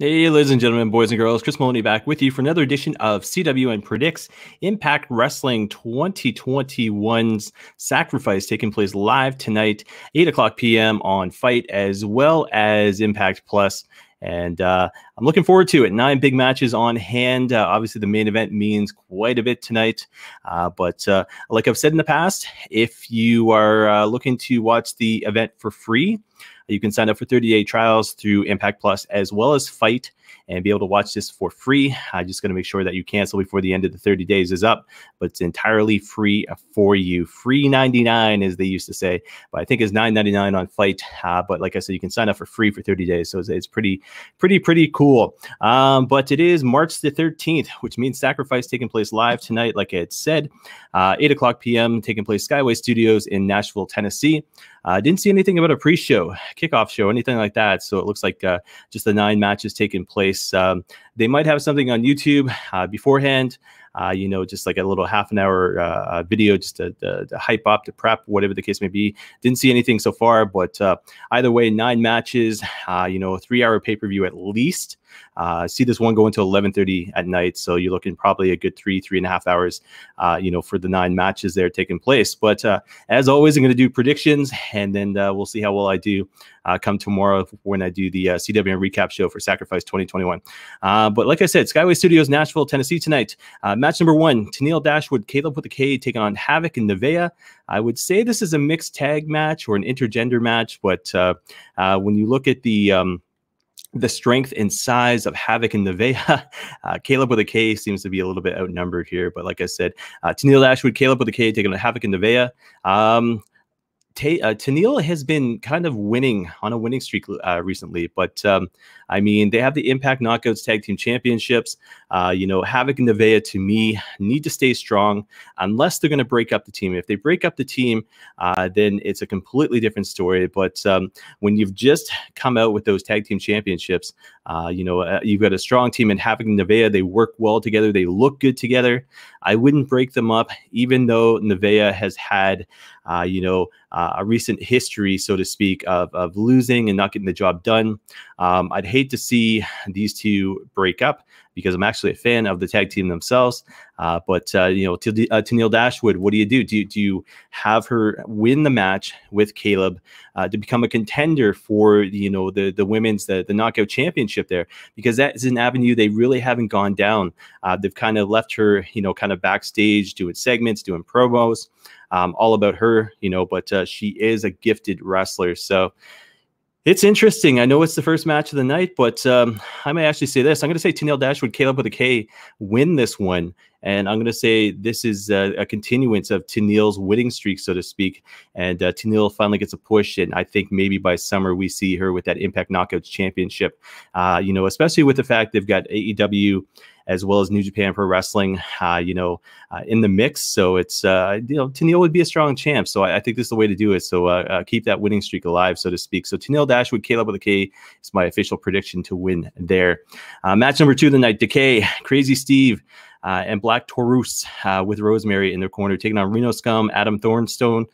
Hey, ladies and gentlemen, boys and girls, Chris Maloney back with you for another edition of CWN Predicts Impact Wrestling 2021's Sacrifice taking place live tonight, 8 o'clock p.m. on FITE as well as Impact Plus. And uh, I'm looking forward to it. Nine big matches on hand. Uh, obviously, the main event means quite a bit tonight. Uh, but uh, like I've said in the past, if you are uh, looking to watch the event for free, you can sign up for 30 day trials through Impact Plus as well as FITE and be able to watch this for free. I'm just going to make sure that you cancel before the end of the 30 days is up, but it's entirely free for you. Free 99, as they used to say, but I think it's 9.99 on FITE. Uh, but like I said, you can sign up for free for 30 days, so it's, it's pretty, pretty, pretty cool. Um, but it is March the 13th, which means Sacrifice taking place live tonight, like I said, uh, 8 o'clock p.m. taking place Skyway Studios in Nashville, Tennessee. I uh, didn't see anything about a pre-show, kickoff show, anything like that. So it looks like uh, just the nine matches taking place. Um, they might have something on YouTube uh, beforehand. Uh, you know, just like a little half an hour uh, uh video just to, to, to, hype up, to prep, whatever the case may be. Didn't see anything so far, but uh, either way, nine matches, uh, you know, a three hour pay per view at least. Uh, see this one go until 11:30 at night, so you're looking probably a good three, three and a half hours, uh, you know, for the nine matches there taking place. But uh, as always, I'm going to do predictions, and then uh, we'll see how well I do uh, come tomorrow when I do the uh, CWN recap show for Sacrifice 2021. but like I said, Skyway Studios, Nashville, Tennessee tonight. match number one: Tennille Dashwood, Kaleb with the K taking on Havok and Nevaeh. I would say this is a mixed tag match or an intergender match, but when you look at the um, the strength and size of Havok and Nevaeh. Uh, Kaleb with a K seems to be a little bit outnumbered here, but like I said, uh, Tennille Dashwood, Kaleb with a K taking on Havok and Nevaeh. Um, uh, has been kind of winning on a winning streak uh, recently, but um, I mean, they have the Impact Knockouts Tag Team Championships. Uh, you know, Havok and Nevaeh to me need to stay strong unless they're going to break up the team. If they break up the team, uh, then it's a completely different story. But um, when you've just come out with those Tag Team Championships, uh, you know, uh, you've got a strong team and Havok and Nevaeh, they work well together. They look good together. I wouldn't break them up, even though Nevaeh has had, uh, you know, uh, a recent history, so to speak, of, of losing and not getting the job done. Um, I'd hate to see these two break up because I'm actually a fan of the tag team themselves. Uh, but uh, you know, to, uh, Dashwood, what do you do? Do you, do you have her win the match with Kaleb uh, to become a contender for you know the the women's the the knockout championship there? Because that is an avenue they really haven't gone down. Uh, they've kind of left her you know kind of backstage doing segments, doing promos, um, all about her, you know. But uh, she is a gifted wrestler, so. It's interesting. I know it's the first match of the night, but um, I may actually say this. I'm going to say Tennille Dashwood, Kaleb with a K, win this one. And I'm going to say this is a, a continuance of Tennille's winning streak, so to speak. And uh, Tennille finally gets a push. And I think maybe by summer we see her with that Impact Knockouts Championship. Uh, you know, especially with the fact they've got AEW as well as New Japan Pro Wrestling, uh, you know, uh, in the mix. So it's, uh, you know, Tennille would be a strong champ. So I, I, think this is the way to do it. So uh, uh, keep that winning streak alive, so to speak. So Tennille Dashwood, Kaleb with a K is my official prediction to win there. Uh, match number two of the night, Decay, Crazy Steve. And Black Taurus with Rosemary in their corner, taking on Reno Scum, Adam Thornstone,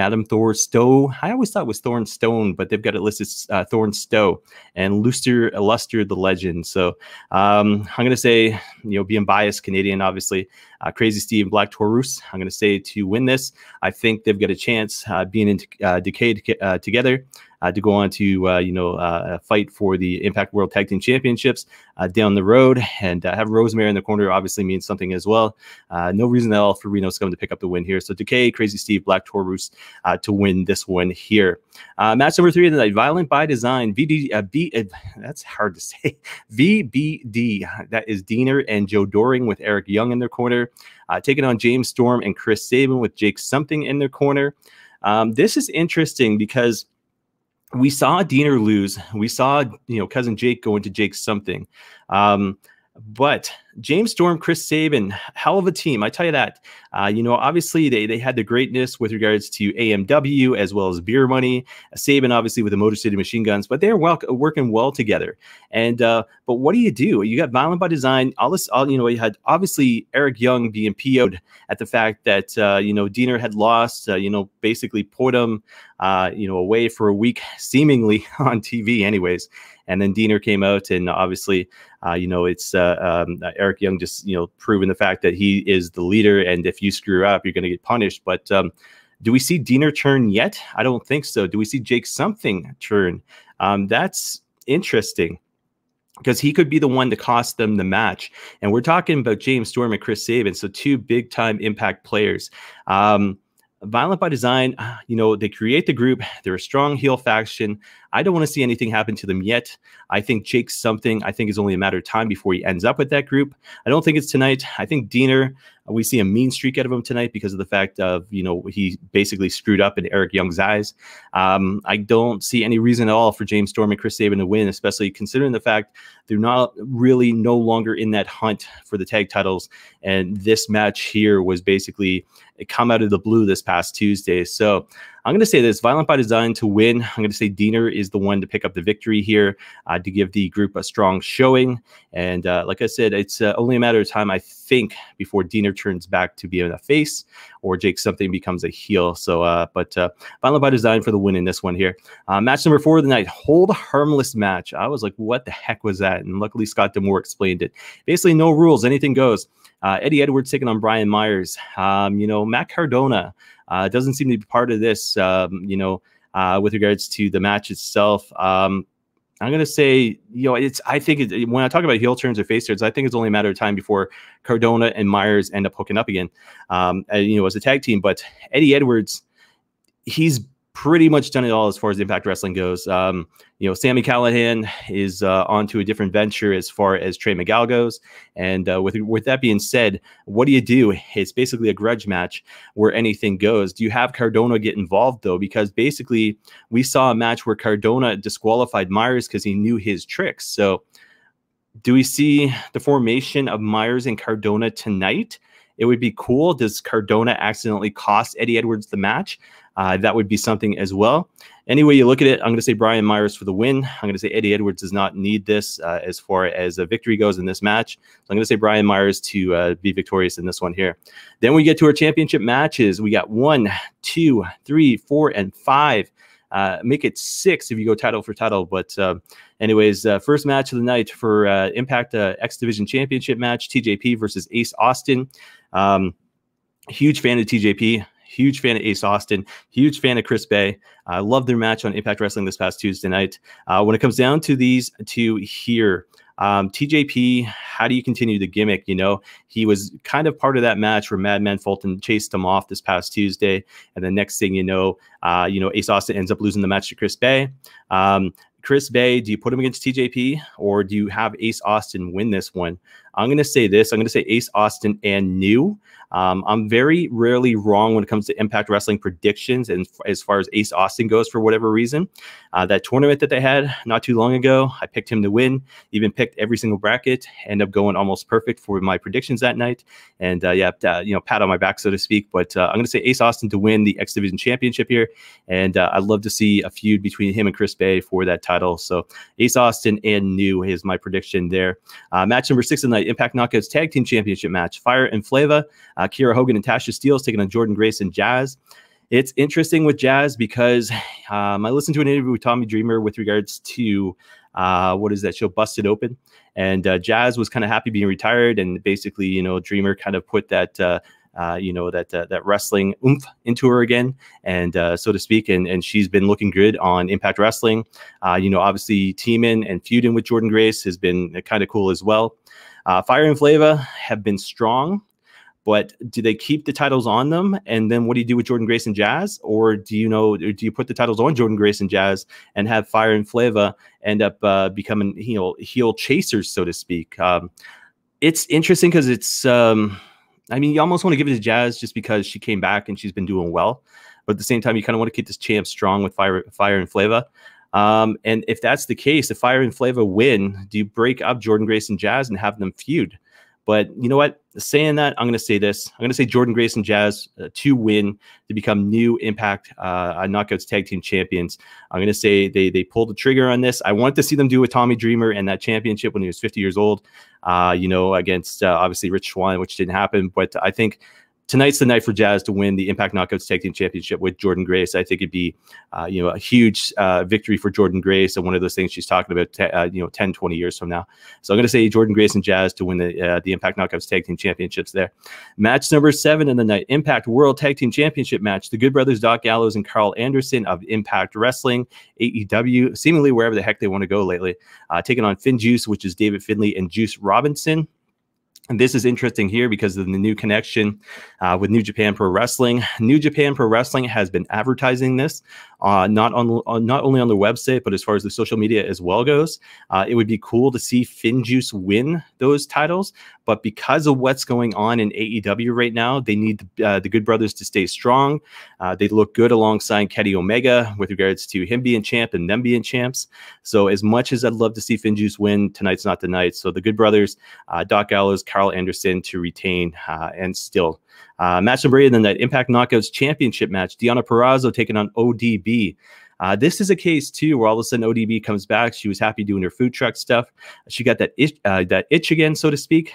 Adam Thor Stowe. I always thought it was Thornstone, but they've got it listed uh, Thornstowe and Luster Luster the Legend. So um, I'm going to say, you know, being biased Canadian, obviously, uh, Crazy Steve Black Taurus. I'm going to say to win this. I think they've got a chance uh, being in uh, Decay uh, together uh, to go on to uh, you know uh, fight for the Impact World Tag Team Championships uh, down the road, and uh, have Rosemary in the corner obviously means something as well. Uh, no reason at all for Reno Scum to pick up the win here. So Decay, Crazy Steve, Black Taurus to win this one here. match number three of the night: Violent by Design. VD, B, that's hard to say. VBD. That is Deaner and Joe Doering with Eric Young in their corner, taking on James Storm and Chris Sabin with Jake Something in their corner. Um, this is interesting because we saw Deaner lose. We saw, you know, cousin Jake go into Jake something. Um, but James Storm, Chris Sabin, hell of a team. I tell you that. Uh, you know, obviously they they had the greatness with regards to AMW as well as Beer Money. Sabin, obviously with the Motor City Machine Guns, but they're well, working well together. And uh, but what do you do? You got Violent by Design. All this, all you know, you had obviously Eric Young being PO'd at the fact that uh, you know Deaner had lost. Uh, you know, basically put him, uh, you know, away for a week, seemingly on TV, anyways. And then Deaner came out, and obviously, uh, you know, it's uh, um, Eric Young just you know proving the fact that he is the leader, and if you screw up, you're going to get punished. But um, do we see Deaner turn yet? I don't think so. Do we see Jake something turn? Um, that's interesting because he could be the one to cost them the match. And we're talking about James Storm and Chris Sabin, so two big time impact players. Um, Violent by Design, you know, they create the group. They're a strong heel faction. I don't want to see anything happen to them yet. I think Jake's something, I think is only a matter of time before he ends up with that group. I don't think it's tonight. I think Deaner, we see a mean streak out of him tonight because of the fact of, you know, he basically screwed up in Eric Young's eyes. Um, I don't see any reason at all for James Storm and Chris Sabin to win, especially considering the fact they're not really no longer in that hunt for the tag titles. And this match here was basically come out of the blue this past Tuesday. So I'm going to say this Violent by Design to win. I'm going to say Deaner is the one to pick up the victory here uh, to give the group a strong showing. And uh, like I said, it's uh, only a matter of time, I think, before Deaner turns back to being a face or Jake something becomes a heel. So, uh, but uh, Violent by Design for the win in this one here. Uh, match number four of the night Hold Harmless match. I was like, what the heck was that? And luckily, Scott D'Amore explained it. Basically, no rules, anything goes. Eddie Edwards taking on Brian Myers. Um, you know, Matt Cardona uh, doesn't seem to be part of this, um, you know, uh, with regards to the match itself. Um, I'm gonna say, you know, it's. I think it, when I talk about heel turns or face turns, I think it's only a matter of time before Cardona and Myers end up hooking up again, um, and, you know, as a tag team. But Eddie Edwards, he's pretty much done it all as far as Impact Wrestling goes. Um, you know, Sami Callihan is uh, on to a different venture as far as Trey Miguel goes. And uh, with with that being said, what do you do? It's basically a grudge match where anything goes. Do you have Cardona get involved though? Because basically, we saw a match where Cardona disqualified Myers because he knew his tricks. So, do we see the formation of Myers and Cardona tonight? It would be cool. Does Cardona accidentally cost Eddie Edwards the match? Uh, that would be something as well. Anyway, you look at it, I'm going to say Brian Myers for the win. I'm going to say Eddie Edwards does not need this uh, as far as a victory goes in this match. So I'm going to say Brian Myers to uh, be victorious in this one here. Then we get to our championship matches. We got one, two, three, four, and five. Uh, make it six if you go title for title. But uh, anyways, uh, first match of the night for uh, Impact uh, X Division Championship match: TJP versus Ace Austin. Um, huge fan of TJP. Huge fan of Ace Austin. Huge fan of Chris Bey. I uh, love their match on Impact Wrestling this past Tuesday night. Uh, when it comes down to these two here, um, TJP, how do you continue the gimmick? You know, he was kind of part of that match where Madman Fulton chased him off this past Tuesday, and the next thing you know, uh, you know, Ace Austin ends up losing the match to Chris Bey. Um, Chris Bey, do you put him against TJP or do you have Ace Austin win this one? I'm going to say this. I'm going to say Ace Austin and new. Um, I'm very rarely wrong when it comes to Impact Wrestling predictions, and as far as Ace Austin goes, for whatever reason, uh, that tournament that they had not too long ago, I picked him to win. Even picked every single bracket, end up going almost perfect for my predictions that night. And uh, yeah, uh, you know, pat on my back, so to speak. But uh, I'm going to say Ace Austin to win the X Division Championship here, and uh, I'd love to see a feud between him and Chris Bey for that title. So Ace Austin and new is my prediction there. Uh, match number six of the Impact Knockouts Tag Team Championship match: Fire and Flava uh, Kiera Hogan and Tasha Steelz taking on Jordynne Grace and Jazz. It's interesting with Jazz because um, I listened to an interview with Tommy Dreamer with regards to uh, what is that show, Busted Open, and uh, Jazz was kind of happy being retired, and basically, you know, Dreamer kind of put that. Uh, you know that uh, that wrestling oomph into her again, and uh, so to speak, and and she's been looking good on Impact Wrestling. You know, obviously teaming and feuding with Jordynne Grace has been kind of cool as well. Fire and Flava have been strong but do they keep the titles on them? And then what do you do with Jordynne Grace and Jazz? Or do you know, do you put the titles on Jordynne Grace and Jazz and have Fire and Flava end up uh, becoming you know heel chasers, so to speak? Um, it's interesting because it's, um, I mean, you almost want to give it to Jazz just because she came back and she's been doing well, but at the same time, you kind of want to keep this champ strong with Fire, Fire and Flava. Um, and if that's the case, if Fire and Flava win, do you break up Jordynne Grace and Jazz and have them feud? But you know what? Saying that, I'm going to say this. I'm going to say Jordynne Grace and Jazz uh, to win to become new Impact uh, Knockouts Tag Team Champions. I'm going to say they they pulled the trigger on this. I wanted to see them do with Tommy Dreamer and that championship when he was 50 years old. Uh, you know, against uh, obviously Rich Swann, which didn't happen. But I think tonight's the night for Jazz to win the Impact Knockouts Tag Team Championship with Jordynne Grace. I think it'd be, uh, you know, a huge uh, victory for Jordynne Grace and one of those things she's talking about, t- uh, you know, 10, 20 years from now. So I'm going to say Jordynne Grace and Jazz to win the uh, the Impact Knockouts Tag Team Championships there. Match number seven in the night, Impact World Tag Team Championship match. The Good Brothers, Doc Gallows and Karl Anderson of Impact Wrestling, AEW, seemingly wherever the heck they want to go lately, uh, taking on FinJuice, which is David Finlay and Juice Robinson. And this is interesting here because of the new connection uh, with New Japan Pro Wrestling. New Japan Pro Wrestling has been advertising this uh, not on, on, not only on the website but as far as the social media as well goes. Uh, it would be cool to see FinJuice win those titles, but because of what's going on in AEW right now, they need uh, the Good Brothers to stay strong. Uh, they look good alongside Kenny Omega with regards to him being champ and them being champs. So as much as I'd love to see FinJuice win, tonight's not the night. So the Good Brothers, uh, Doc Gallows, Karl Anderson to retain uh, and still. Uh, match number eight in the night, Impact Knockouts Championship match. Deonna Purrazzo taking on ODB. Uh, this is a case too where all of a sudden ODB comes back. She was happy doing her food truck stuff. She got that itch, uh, that itch again, so to speak.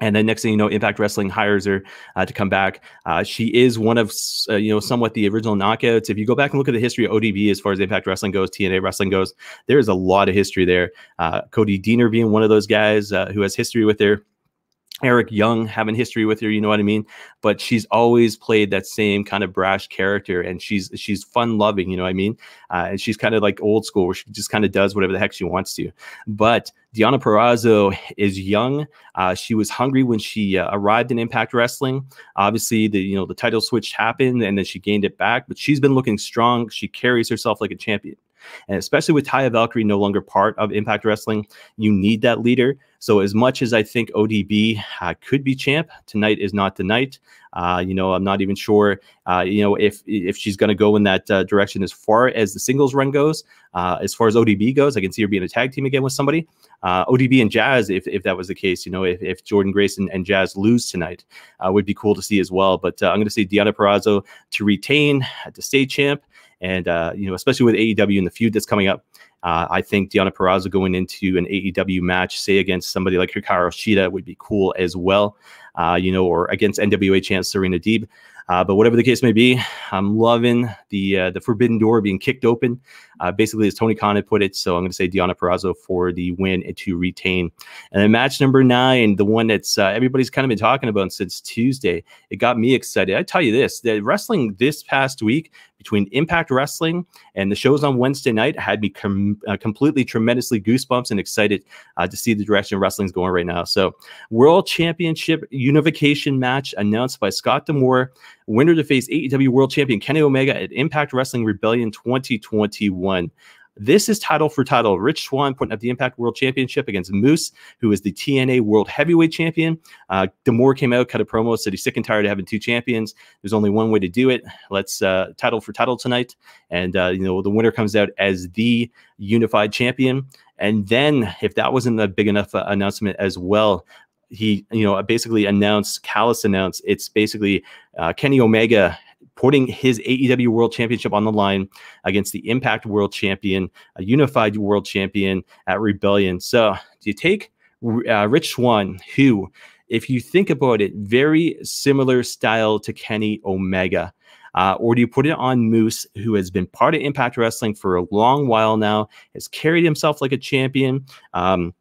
And then next thing you know, Impact Wrestling hires her uh, to come back. Uh, she is one of, uh, you know, somewhat the original knockouts. If you go back and look at the history of ODB as far as Impact Wrestling goes, TNA Wrestling goes, there is a lot of history there. Uh, Cody Deaner being one of those guys uh, who has history with her. Eric Young having history with her, you know what I mean? But she's always played that same kind of brash character, and she's she's fun loving, you know what I mean? Uh, and she's kind of like old school, where she just kind of does whatever the heck she wants to. But Deonna Purrazzo is young. Uh, she was hungry when she uh, arrived in Impact Wrestling. Obviously, the you know the title switch happened, and then she gained it back. But she's been looking strong. She carries herself like a champion. And especially with Taya Valkyrie no longer part of Impact Wrestling, you need that leader. So as much as I think ODB uh, could be champ, tonight is not the night. Uh, you know, I'm not even sure, uh, you know, if if she's going to go in that uh, direction as far as the singles run goes. Uh, as far as ODB goes, I can see her being a tag team again with somebody. Uh, ODB and Jazz, if, if that was the case, you know, if, if Jordynne Grace and, Jazz lose tonight, would be cool to see as well. But I'm going to see Deonna Purrazzo to retain, to stay champ. And, uh, you know, especially with AEW and the feud that's coming up, uh, I think Deonna Purrazzo going into an AEW match, say against somebody like Hikaru Shida, would be cool as well. Uh, you know, or against NWA champ Serena Deeb. Uh, but whatever the case may be, I'm loving the uh, the forbidden door being kicked open. Uh, basically, as Tony Khan had put it. So I'm going to say Deonna Purrazzo for the win and to retain. And then match number nine, the one that's uh, everybody's kind of been talking about since Tuesday. It got me excited. I tell you this: the wrestling this past week between Impact Wrestling and the shows on Wednesday night had me com- uh, completely tremendously goosebumps and excited uh, to see the direction wrestling's going right now. So, World Championship Unification match announced by Scott D'Amore, winner to face AEW World Champion Kenny Omega at Impact Wrestling Rebellion 2021. This is title for title. Rich Swann putting up the Impact World Championship against Moose, who is the TNA World Heavyweight Champion. Uh, D'Amore came out, cut a promo, said he's sick and tired of having two champions. There's only one way to do it. Let's uh, title for title tonight, and uh, you know the winner comes out as the unified champion. And then, if that wasn't a big enough uh, announcement as well, he you know basically announced Callis announced it's basically uh, Kenny Omega putting his AEW World Championship on the line against the Impact World Champion, a unified world champion at Rebellion. So, do you take uh, Rich Swann, who, if you think about it, very similar style to Kenny Omega? Uh, or do you put it on Moose, who has been part of Impact Wrestling for a long while now, has carried himself like a champion? Um,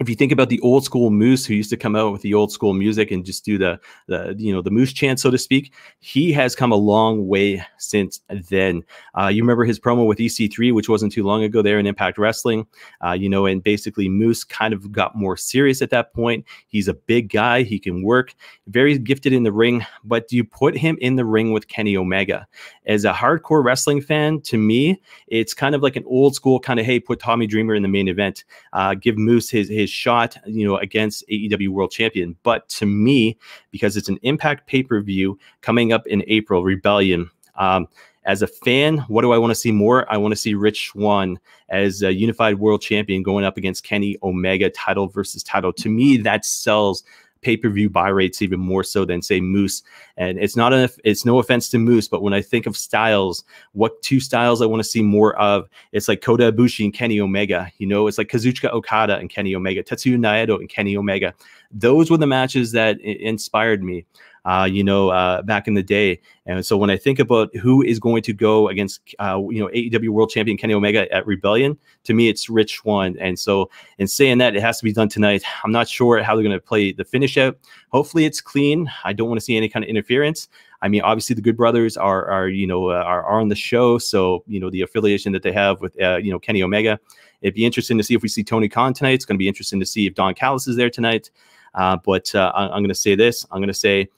if you think about the old school Moose who used to come out with the old school music and just do the the you know the Moose chant so to speak, he has come a long way since then. Uh, you remember his promo with EC3, which wasn't too long ago there in Impact Wrestling, uh, you know, and basically Moose kind of got more serious at that point. He's a big guy, he can work, very gifted in the ring, but do you put him in the ring with Kenny Omega? As a hardcore wrestling fan, to me, it's kind of like an old school kind of hey, put Tommy Dreamer in the main event, uh, give Moose his his shot, you know, against AEW World Champion. But to me, because it's an Impact pay per view coming up in April, Rebellion. Um, as a fan, what do I want to see more? I want to see Rich Swann as a unified world champion going up against Kenny Omega, title versus title. To me, that sells pay per view buy rates even more so than say Moose. And it's not a, it's no offense to Moose, but when I think of styles, what two styles I want to see more of, it's like Kota Ibushi and Kenny Omega. You know, it's like Kazuchika Okada and Kenny Omega, Tetsuya Naito and Kenny Omega. Those were the matches that inspired me uh, you know, uh, back in the day. And so when I think about who is going to go against, uh, you know, AEW World Champion Kenny Omega at Rebellion, to me, it's Rich Swann. And so in saying that, it has to be done tonight. I'm not sure how they're going to play the finish out. Hopefully, it's clean. I don't want to see any kind of interference. I mean, obviously, the Good Brothers are, are you know, uh, are, are on the show. So, you know, the affiliation that they have with, uh, you know, Kenny Omega. It'd be interesting to see if we see Tony Khan tonight. It's going to be interesting to see if Don Callis is there tonight. Uh, but uh, I, am going to say this. I'm going to say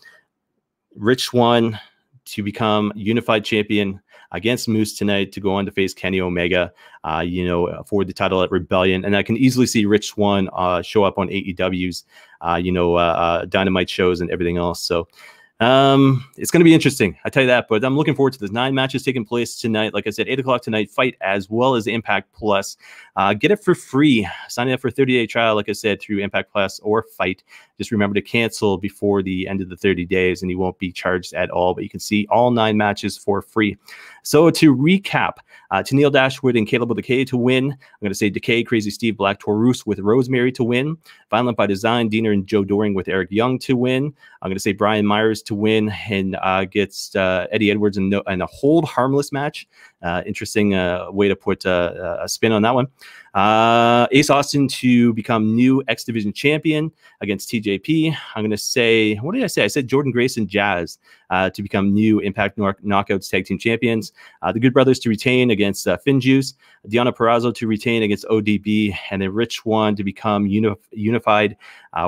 Rich Swann to become unified champion against Moose tonight to go on to face Kenny Omega, uh, you know, for the title at Rebellion. And I can easily see Rich Swann uh, show up on AEW's, uh, you know, uh, uh, Dynamite shows and everything else. So um, it's going to be interesting. I tell you that, but I'm looking forward to this. Nine matches taking place tonight. Like I said, eight o'clock tonight, FITE as well as Impact Plus. Uh, get it for free. Sign up for 30 day trial, like I said, through Impact Plus or FITE. Just remember to cancel before the end of the 30 days, and you won't be charged at all. But you can see all nine matches for free. So to recap, uh, Tennille Dashwood and Kaleb with the to win. I'm going to say Decay, Crazy Steve, Black Taurus with Rosemary to win. Violent by Design, Deaner and Joe Doering with Eric Young to win. I'm going to say Brian Myers to win and uh, gets uh, Eddie Edwards and, no, in, a hold harmless match. Uh, interesting uh, way to put uh, a spin on that one. Ace Austin to become new X Division champion against TJP. I'm going to say, what did I say? I said Jordynne Grace and Jazz to become new Impact Knockouts Tag Team champions. The Good Brothers to retain against uh, Finjuice. Deonna Purrazzo to retain against ODB. And then Rich Swann to become uni- unified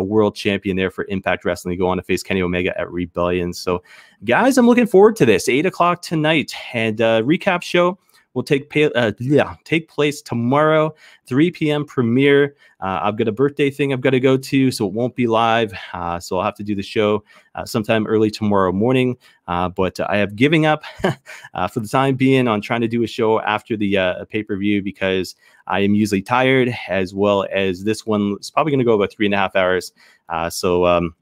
world champion there for Impact Wrestling. Go on to face Kenny Omega at Rebellion. So, guys, I'm looking forward to this. 8 o'clock tonight. And uh, recap show will take pay, uh, yeah, take place tomorrow, 3 p.m. premiere. Uh, I've got a birthday thing I've got to go to, so it won't be live. Uh, so I'll have to do the show uh, sometime early tomorrow morning. Uh, but I have giving up uh, for the time being on trying to do a show after the pay per view because I am usually tired, as well as this one is probably going to go about three and a half hours. so um,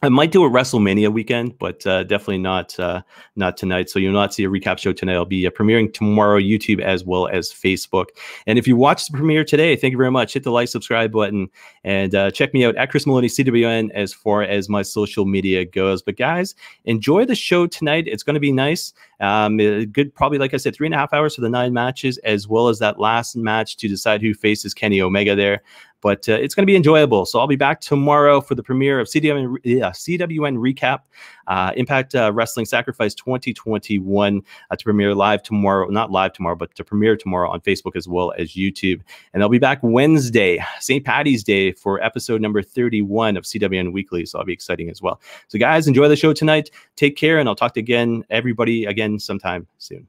I might do a WrestleMania weekend, but uh, definitely not uh, not tonight. So you'll not see a recap show tonight. I'll be uh, premiering tomorrow, YouTube as well as Facebook. And if you watched the premiere today, thank you very much. Hit the like, subscribe button, and uh, check me out at Chris Maloney CWN as far as my social media goes. But guys, enjoy the show tonight. It's going to be nice. Um, good, probably like I said, three and a half hours for the nine matches, as well as that last match to decide who faces Kenny Omega there but uh, it's going to be enjoyable. So I'll be back tomorrow for the premiere of CWN, yeah, CWN Recap, uh, Impact uh, Wrestling Sacrifice 2021 uh, to premiere live tomorrow, not live tomorrow, but to premiere tomorrow on Facebook as well as YouTube. And I'll be back Wednesday, St. Patty's Day, for episode number 31 of CWN Weekly. So I'll be exciting as well. So guys, enjoy the show tonight. Take care, and I'll talk to again everybody again sometime soon.